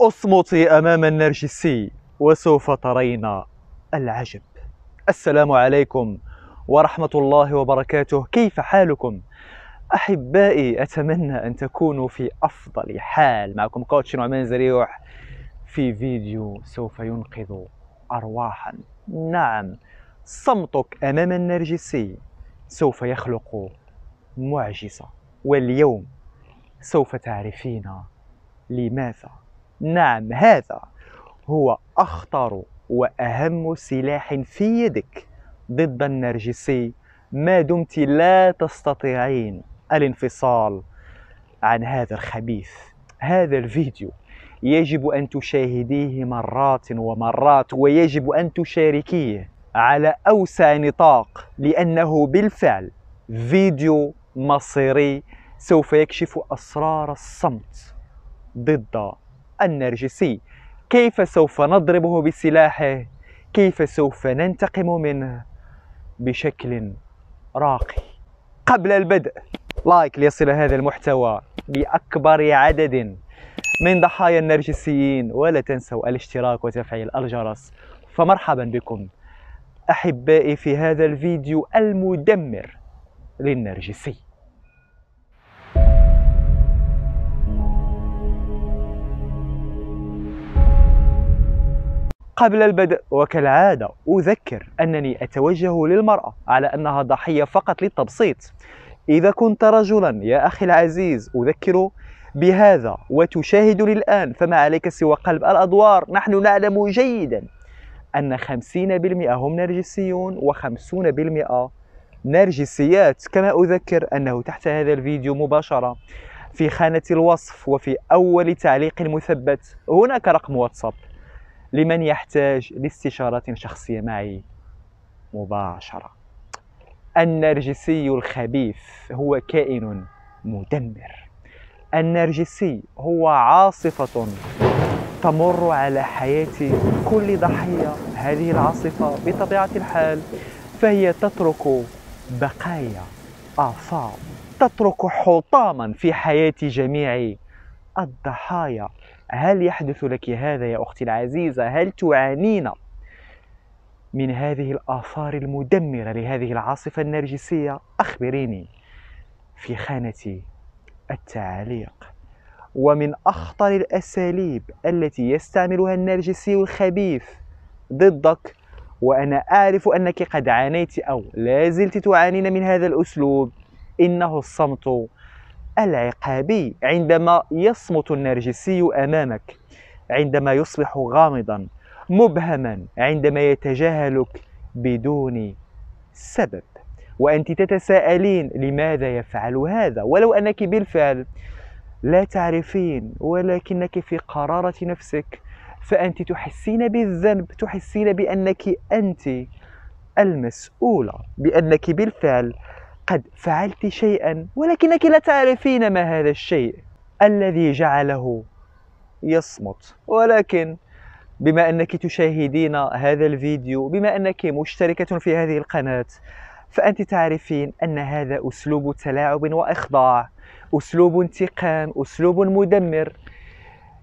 اصمتي أمام النرجسي وسوف ترين العجب. السلام عليكم ورحمة الله وبركاته. كيف حالكم؟ أحبائي أتمنى أن تكونوا في أفضل حال. معكم كوتش نعمان زريوح في فيديو سوف ينقذ أرواحا. نعم صمتك أمام النرجسي سوف يخلق معجزة. واليوم سوف تعرفين لماذا. نعم هذا هو أخطر وأهم سلاح في يدك ضد النرجسي. ما دمت لا تستطيعين الانفصال عن هذا الخبيث. هذا الفيديو يجب أن تشاهديه مرات ومرات ويجب أن تشاركيه على أوسع نطاق لأنه بالفعل فيديو مصيري. سوف يكشف أسرار الصمت ضد النرجسي. كيف سوف نضربه بسلاحه؟ كيف سوف ننتقم منه؟ بشكل راقي. قبل البدء لايك ليصل هذا المحتوى بأكبر عدد من ضحايا النرجسيين ولا تنسوا الاشتراك وتفعيل الجرس. فمرحبا بكم أحبائي في هذا الفيديو المدمر للنرجسي. قبل البدء وكالعادة أذكر أنني أتوجه للمرأة على أنها ضحية فقط للتبسيط. إذا كنت رجلا يا أخي العزيز أذكر بهذا وتشاهدني الآن فما عليك سوى قلب الأدوار؟ نحن نعلم جيدا أن 50% هم نرجسيون و50% نرجسيات. كما أذكر أنه تحت هذا الفيديو مباشرة في خانة الوصف وفي أول تعليق مثبت هناك رقم واتساب. لمن يحتاج لاستشارات شخصية معي؟ مباشرة. النرجسي الخبيث هو كائن مدمر. النرجسي هو عاصفة تمر على حياة كل ضحية. هذه العاصفة بطبيعة الحال فهي تترك بقايا آثار تترك حطاما في حياة جميع الضحايا. هل يحدث لك هذا يا أختي العزيزة؟ هل تعانين من هذه الآثار المدمرة لهذه العاصفة النرجسية؟ أخبريني في خانة التعليق ومن أخطر الأساليب التي يستعملها النرجسي الخبيث ضدك وأنا أعرف أنك قد عانيت أو لا زلت تعانين من هذا الأسلوب إنه الصمت العقابي عندما يصمت النرجسي أمامك عندما يصبح غامضا مبهما عندما يتجاهلك بدون سبب. وأنت تتساءلين لماذا يفعل هذا؟ ولو أنك بالفعل لا تعرفين ولكنك في قرارة نفسك فأنت تحسين بالذنب تحسين بأنك أنت المسؤوله بأنك بالفعل قد فعلت شيئا ولكنك لا تعرفين ما هذا الشيء الذي جعله يصمت. ولكن بما أنك تشاهدين هذا الفيديو بما أنك مشتركة في هذه القناة فأنت تعرفين أن هذا أسلوب تلاعب وإخضاع أسلوب انتقام أسلوب مدمر.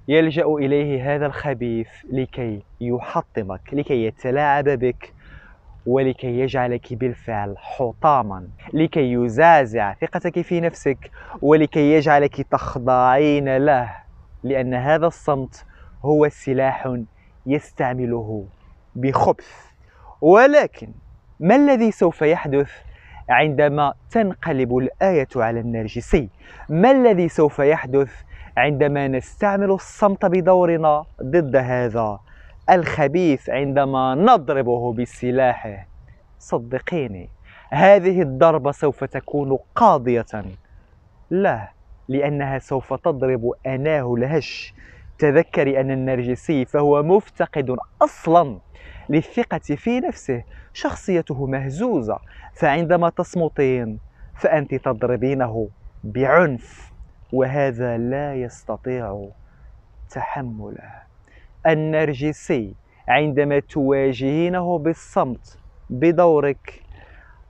يلجأ إليه هذا الخبيث لكي يحطمك لكي يتلاعب بك. ولكي يجعلك بالفعل حطاما لكي يزعزع ثقتك في نفسك ولكي يجعلك تخضعين له لأن هذا الصمت هو سلاح يستعمله بخبث ولكن ما الذي سوف يحدث عندما تنقلب الآية على النرجسي؟ ما الذي سوف يحدث عندما نستعمل الصمت بدورنا ضد هذا الخبيث عندما نضربه بسلاحه. صدقيني هذه الضربة سوف تكون قاضية. لا لأنها سوف تضرب أناه الهش. تذكري أن النرجسي فهو مفتقد أصلا للثقة في نفسه. شخصيته مهزوزة فعندما تصمتين فأنت تضربينه بعنف وهذا لا يستطيع تحمله. النرجسي عندما تواجهينه بالصمت بدورك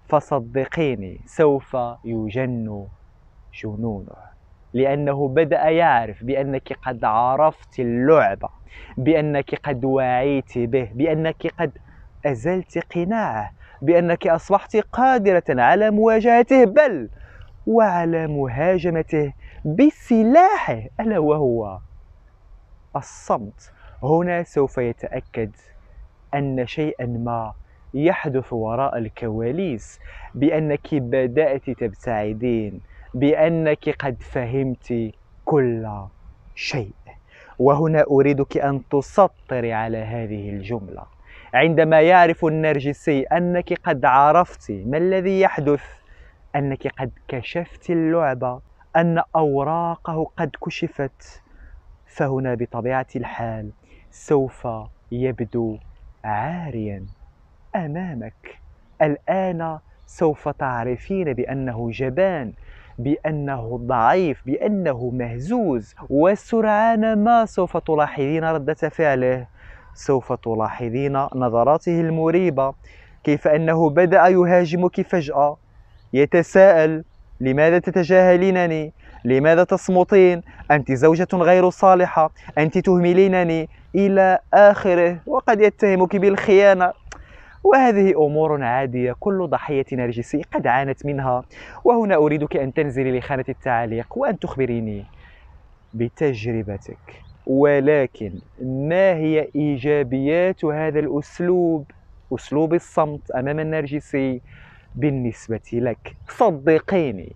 فصدقيني سوف يجن جنونه. لأنه بدأ يعرف بأنك قد عرفت اللعبة بأنك قد وعيت به بأنك قد أزلت قناعه بأنك أصبحت قادرة على مواجهته بل وعلى مهاجمته بسلاحه ألا وهو الصمت. هنا سوف يتأكد أن شيئا ما يحدث وراء الكواليس بأنك بدأت تبتعدين بأنك قد فهمت كل شيء. وهنا أريدك أن تسطري على هذه الجملة. عندما يعرف النرجسي أنك قد عرفت ما الذي يحدث أنك قد كشفت اللعبة أن أوراقه قد كشفت فهنا بطبيعة الحال سوف يبدو عاريا أمامك. الآن سوف تعرفين بأنه جبان بأنه ضعيف بأنه مهزوز. وسرعان ما سوف تلاحظين ردة فعله. سوف تلاحظين نظراته المريبة. كيف أنه بدأ يهاجمك فجأة. يتساءل لماذا تتجاهلينني؟ لماذا تصمتين؟ أنت زوجة غير صالحة. أنت تهملينني إلى آخره وقد يتهمك بالخيانة. وهذه أمور عادية. كل ضحية نرجسي قد عانت منها. وهنا أريدك أن تنزلي لخانة التعليق وأن تخبريني بتجربتك. ولكن ما هي إيجابيات هذا الأسلوب؟ أسلوب الصمت أمام النرجسي. بالنسبة لك صدقيني.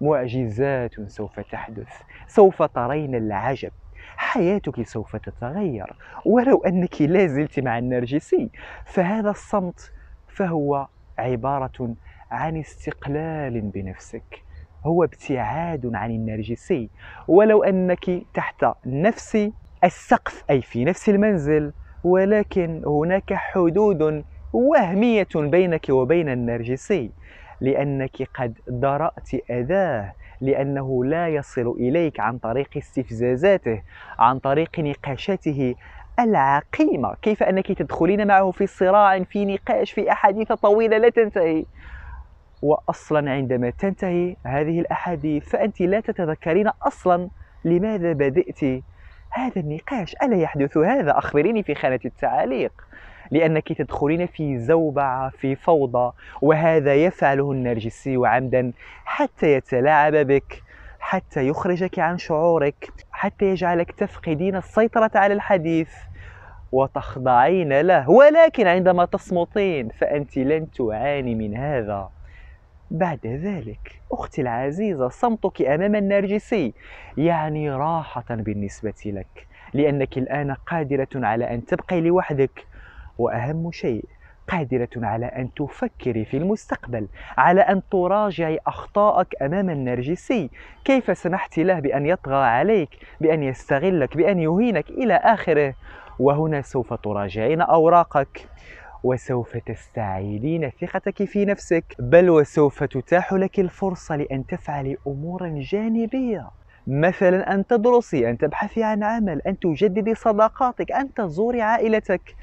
معجزات سوف تحدث سوف ترين العجب. حياتك سوف تتغير. ولو أنك لا زلت مع النرجسي فهذا الصمت فهو عبارة عن استقلال بنفسك. هو ابتعاد عن النرجسي. ولو أنك تحت نفس السقف أي في نفس المنزل ولكن هناك حدود وهمية بينك وبين النرجسي. لأنك قد درأت أذاه لأنه لا يصل إليك عن طريق استفزازاته عن طريق نقاشاته العقيمة. كيف أنك تدخلين معه في صراع في نقاش في أحاديث طويلة لا تنتهي. وأصلا عندما تنتهي هذه الأحاديث فأنت لا تتذكرين أصلا لماذا بدأت هذا النقاش. ألا يحدث هذا؟ أخبريني في خانة التعاليق لأنك تدخلين في زوبعة في فوضى وهذا يفعله النرجسي عمدا حتى يتلاعب بك حتى يخرجك عن شعورك حتى يجعلك تفقدين السيطرة على الحديث وتخضعين له. ولكن عندما تصمتين فأنت لن تعاني من هذا. بعد ذلك أختي العزيزة صمتك أمام النرجسي يعني راحة بالنسبة لك لأنك الآن قادرة على أن تبقي لوحدك. وأهم شيء قادرة على أن تفكري في المستقبل على أن تراجعي أخطائك أمام النرجسي. كيف سمحت له بأن يطغى عليك بأن يستغلك بأن يهينك إلى آخره؟ وهنا سوف تراجعين أوراقك وسوف تستعيدين ثقتك في نفسك. بل وسوف تتاح لك الفرصة لأن تفعلي أمورا جانبية. مثلا أن تدرسي أن تبحثي عن عمل أن تجددي صداقاتك أن تزوري عائلتك.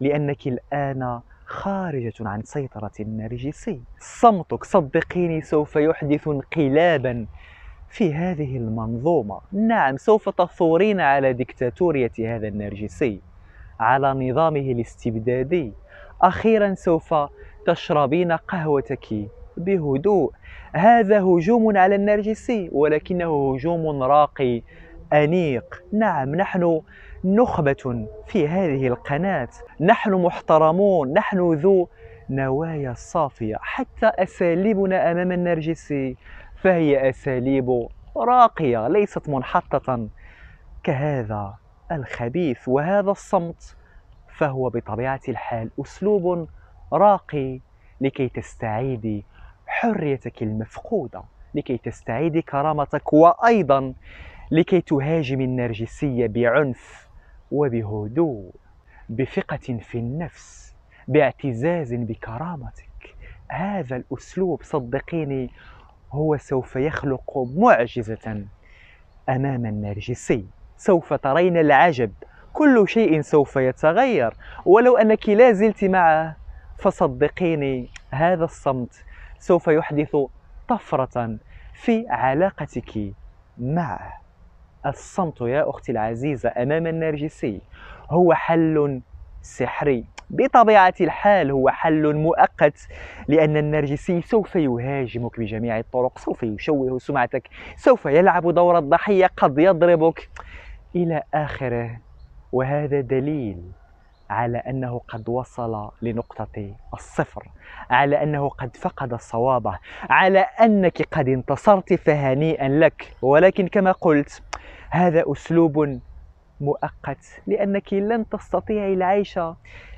لأنك الآن خارجة عن سيطرة النرجسي. صمتك صدقيني سوف يحدث انقلابا في هذه المنظومة. نعم سوف تثورين على ديكتاتورية هذا النرجسي. على نظامه الاستبدادي. أخيرا سوف تشربين قهوتك بهدوء. هذا هجوم على النرجسي ولكنه هجوم راقي أنيق. نعم نحن نخبة في هذه القناة. نحن محترمون نحن ذو نوايا صافية حتى أساليبنا أمام النرجسي فهي أساليب راقية ليست منحطة كهذا الخبيث. وهذا الصمت فهو بطبيعة الحال أسلوب راقي لكي تستعيدي حريتك المفقودة لكي تستعيدي كرامتك وأيضا لكي تهاجمي النرجسية بعنف. وبهدوء بثقة في النفس باعتزاز بكرامتك. هذا الأسلوب صدقيني هو سوف يخلق معجزة أمام النرجسي. سوف ترين العجب. كل شيء سوف يتغير. ولو أنك لا زلت معه فصدقيني هذا الصمت سوف يحدث طفرة في علاقتك معه. الصمت يا أختي العزيزة أمام النرجسي. هو حل سحري. بطبيعة الحال هو حل مؤقت لأن النرجسي سوف يهاجمك بجميع الطرق سوف يشوه سمعتك سوف يلعب دور الضحية قد يضربك إلى آخره. وهذا دليل على أنه قد وصل لنقطة الصفر على أنه قد فقد صوابه على أنك قد انتصرت فهنيئا لك. ولكن كما قلت هذا أسلوب مؤقت لأنك لن تستطيعي العيش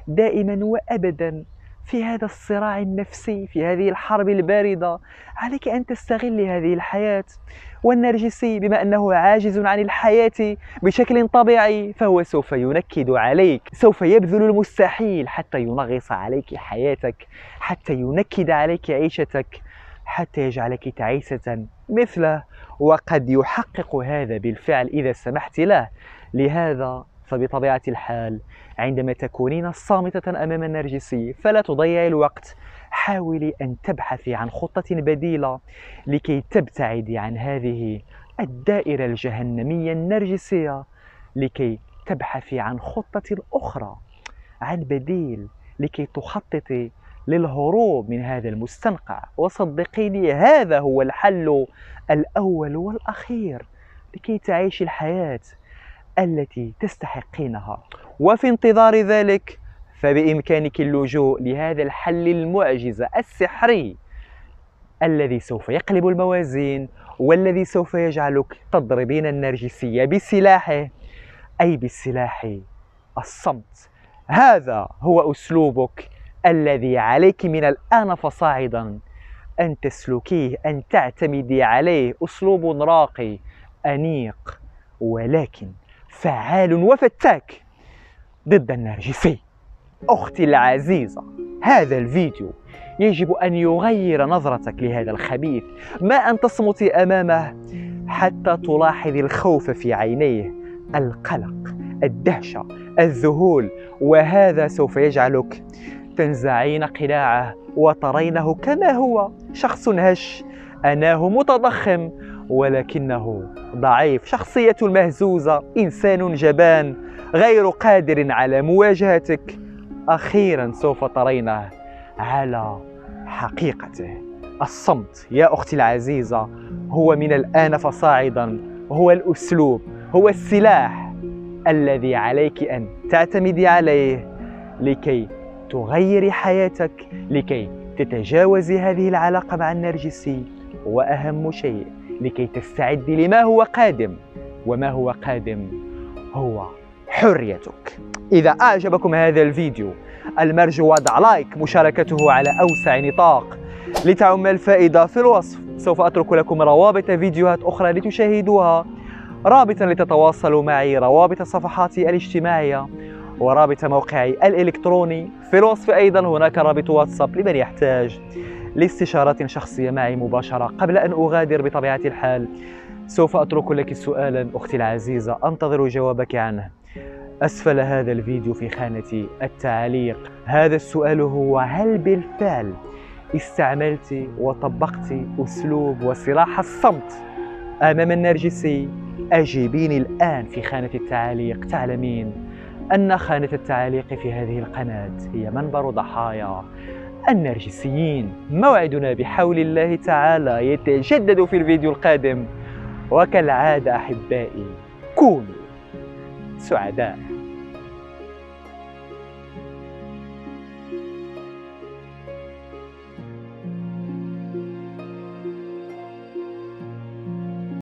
دائما وأبدا في هذا الصراع النفسي في هذه الحرب الباردة. عليك أن تستغلي هذه الحياة والنرجسي بما أنه عاجز عن الحياة بشكل طبيعي فهو سوف ينكد عليك سوف يبذل المستحيل حتى ينغص عليك حياتك حتى ينكد عليك عيشتك حتى يجعلك تعيسة. مثله وقد يحقق هذا بالفعل إذا سمحت له. لهذا فبطبيعة الحال عندما تكونين صامتة أمام النرجسي فلا تضيعي الوقت. حاولي أن تبحثي عن خطة بديلة لكي تبتعدي عن هذه الدائرة الجهنمية النرجسية لكي تبحثي عن خطة أخرى عن بديل لكي تخططي للهروب من هذا المستنقع. وصدقيني هذا هو الحل الأول والأخير لكي تعيشي الحياة التي تستحقينها. وفي انتظار ذلك فبإمكانك اللجوء لهذا الحل المعجز السحري الذي سوف يقلب الموازين والذي سوف يجعلك تضربين النرجسية بسلاحه أي بسلاح الصمت. هذا هو أسلوبك الذي عليك من الآن فصاعدا. أن تسلكيه أن تعتمدي عليه أسلوب راقي أنيق ولكن فعال وفتاك ضد النرجسي. أختي العزيزة هذا الفيديو يجب أن يغير نظرتك لهذا الخبيث. ما أن تصمتي أمامه حتى تلاحظي الخوف في عينيه القلق الدهشة الذهول وهذا سوف يجعلك تنزعين قلاعه وترينه كما هو. شخص هش أناه متضخم ولكنه ضعيف. شخصية مهزوزة إنسان جبان غير قادر على مواجهتك. أخيرا سوف ترينه على حقيقته. الصمت يا أختي العزيزة هو من الآن فصاعدا. هو الأسلوب هو السلاح الذي عليك أن تعتمدي عليه لكي تغيري حياتك لكي تتجاوزي هذه العلاقة مع النرجسي وأهم شيء لكي تستعدي لما هو قادم. وما هو قادم؟ هو حريتك. إذا أعجبكم هذا الفيديو المرجو وضع لايك مشاركته على أوسع نطاق. لتعم الفائدة في الوصف سوف أترك لكم روابط فيديوهات أخرى لتشاهدوها. رابطا لتتواصلوا معي روابط صفحاتي الاجتماعية. ورابط موقعي الإلكتروني. في الوصف أيضا هناك رابط واتساب لمن يحتاج لاستشارات شخصية معي مباشرة قبل أن أغادر بطبيعة الحال. سوف أترك لك سؤالا أختي العزيزة. أنتظر جوابك عنه. أسفل هذا الفيديو في خانة التعليق. هذا السؤال هو هل بالفعل استعملت وطبقت أسلوب وسلاح الصمت أمام النرجسي؟ أجيبيني الآن في خانة التعليق. تعلمين أن خانة التعليق في هذه القناة هي منبر ضحايا النرجسيين. موعدنا بحول الله تعالى يتجدد في الفيديو القادم. وكالعادة أحبائي كونوا سعداء.